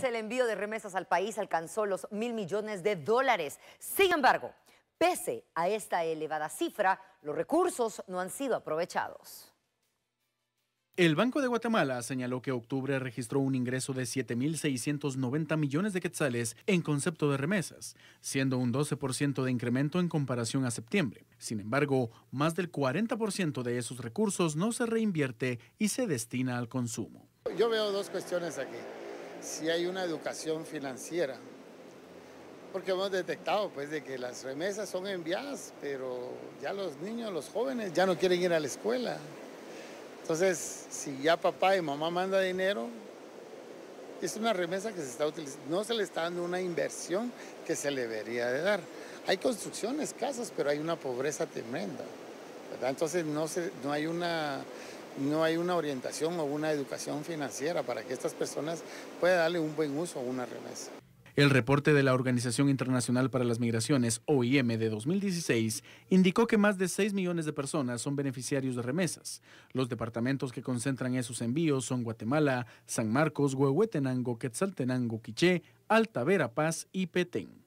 mes el envío de remesas al país alcanzó los mil millones de dólares. Sin embargo, pese a esta elevada cifra, los recursos no han sido aprovechados. El Banco de Guatemala señaló que octubre registró un ingreso de 7.690 millones de quetzales en concepto de remesas, siendo un 12% de incremento en comparación a septiembre. Sin embargo, más del 40% de esos recursos no se reinvierte y se destina al consumo. Yo veo dos cuestiones aquí. Si hay una educación financiera, porque hemos detectado pues de que las remesas son enviadas, pero ya los niños, los jóvenes ya no quieren ir a la escuela. Entonces, si ya papá y mamá manda dinero, es una remesa que se está utilizando. No se le está dando una inversión que se le debería de dar. Hay construcciones, casas, pero hay una pobreza tremenda. Entonces no, se, no, hay una, no hay una orientación o una educación financiera para que estas personas puedan darle un buen uso a una remesa. El reporte de la Organización Internacional para las Migraciones, OIM, de 2016, indicó que más de 6 millones de personas son beneficiarios de remesas. Los departamentos que concentran esos envíos son Guatemala, San Marcos, Huehuetenango, Quetzaltenango, Quiché, Alta Verapaz y Petén.